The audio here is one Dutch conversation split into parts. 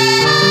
Música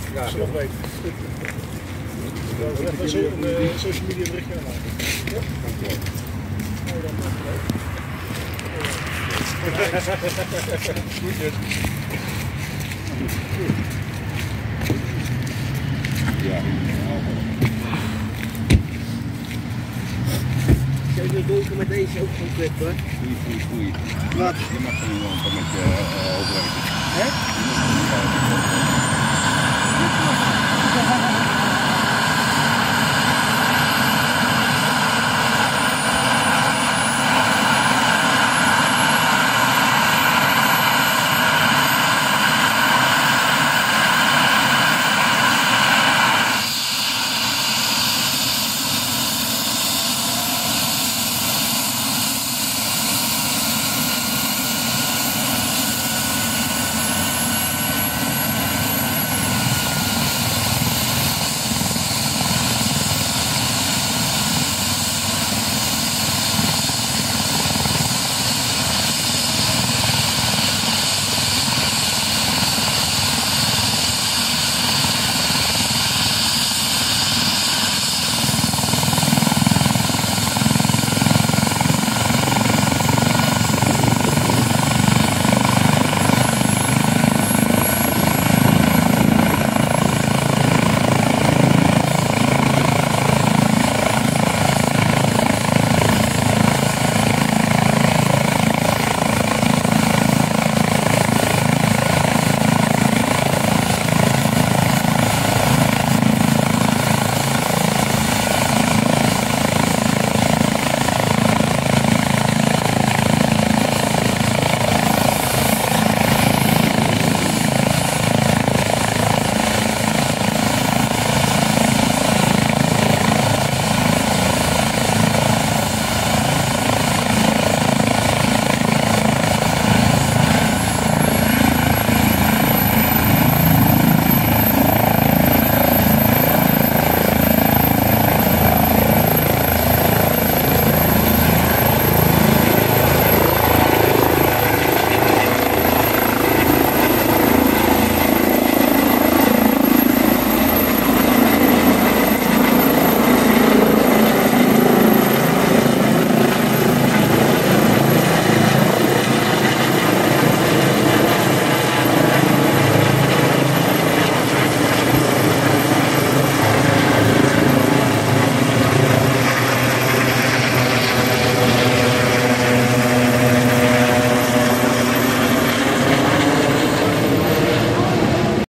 vraag, eh, als je nog weet. Ja, even een social media berichtje aanmaken. Ja? Dankjewel. Nou, dan, eh, Groetjes. Zou je de met deze ook gaan klippen? Goeie, goeie, goeie. Wat? Je mag wel een beetje eh, over Ha ha ha!